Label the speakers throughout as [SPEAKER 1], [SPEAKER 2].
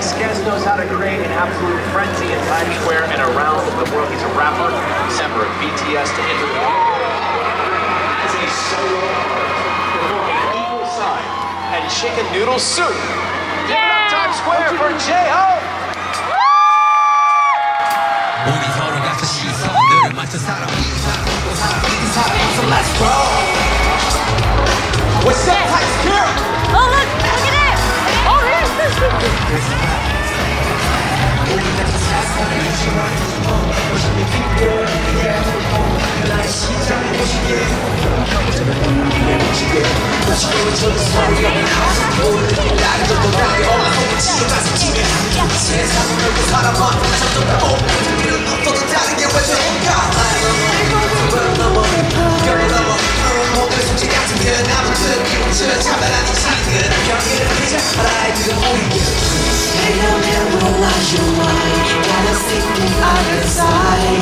[SPEAKER 1] Alex Guest knows how to create an absolute frenzy in Times Square and around the world. He's a rapper, member of BTS to enter the as a solo performing Equal Sign and Chicken Noodle Soup. Give it up Times Square for J-Hope!
[SPEAKER 2] 우리 서로 같은 시선들을 맞춰 살아 So let's roll What's up, Times Square? Oh, look, look at it. Oh, here.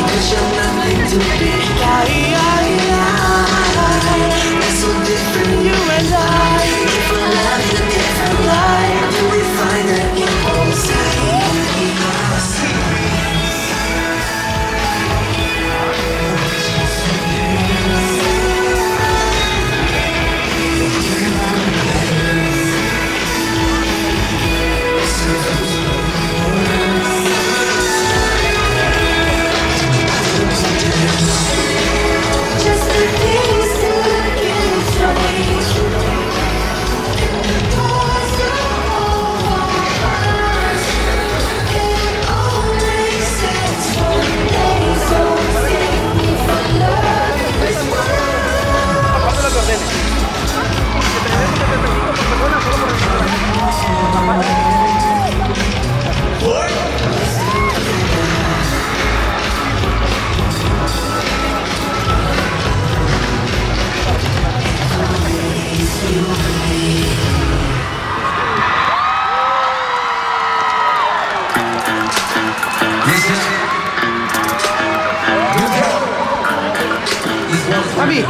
[SPEAKER 2] Cause you're nothing to be carried Abby.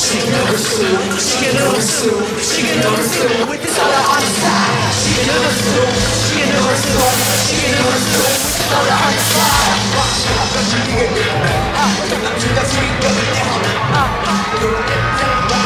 [SPEAKER 2] She can overshoot, she can overshoot, she can overshoot with this other on the side. She can overshoot, she can overshoot, she can overshoot with this other on the side. Watch out, don't you get it? Ah, don't you get it? Ah, don't you get it?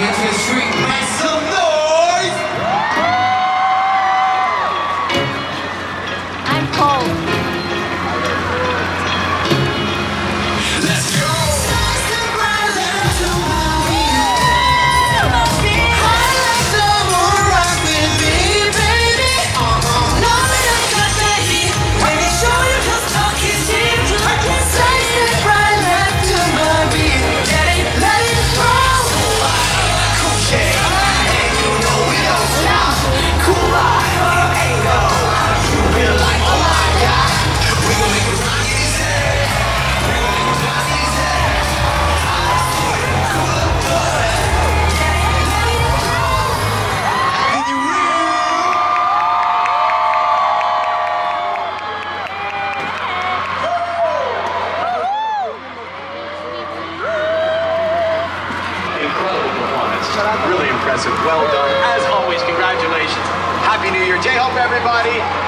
[SPEAKER 2] into the street.
[SPEAKER 1] impressive. Well done. As always, congratulations. Happy New Year. J-Hope, everybody.